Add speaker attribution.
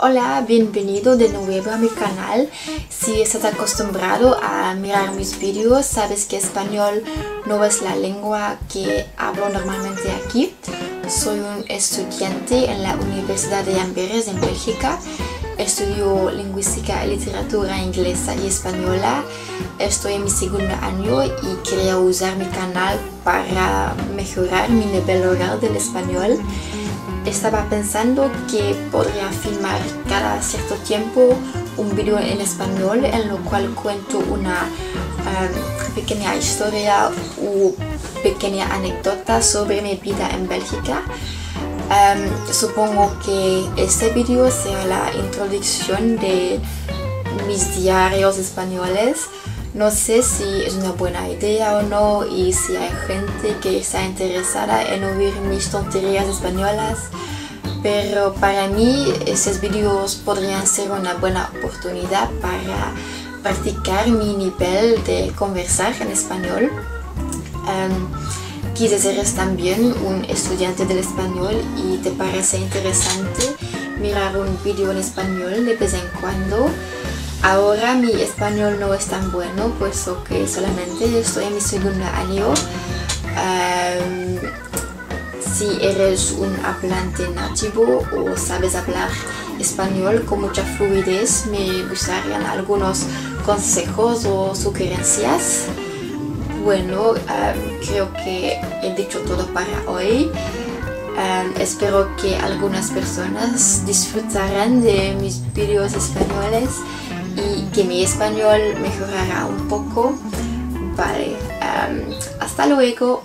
Speaker 1: Hola, bienvenido de nuevo a mi canal. Si estás acostumbrado a mirar mis vídeos, sabes que español no es la lengua que hablo normalmente aquí. Soy un estudiante en la Universidad de Amberes en Bélgica. Estudio lingüística y literatura inglesa y española. Estoy en mi segundo año y quería usar mi canal para mejorar mi nivel oral del español estaba pensando que podría filmar cada cierto tiempo un video en español en lo cual cuento una um, pequeña historia o pequeña anécdota sobre mi vida en Bélgica. Um, supongo que este video sea la introducción de mis diarios españoles. No sé si es una buena idea o no y si hay gente que está interesada en oír mis tonterías españolas, pero para mí esos vídeos podrían ser una buena oportunidad para practicar mi nivel de conversar en español. Um, quizás eres también un estudiante del español y te parece interesante mirar un vídeo en español de vez en cuando. Ahora mi español no es tan bueno, puesto que solamente estoy en mi segundo año. si eres un hablante nativo o sabes hablar español con mucha fluidez, me gustarían algunos consejos o sugerencias. Bueno, creo que he dicho todo para hoy. espero que algunas personas disfrutarán de mis vídeos españoles que mi español mejorará un poco. Vale, hasta luego.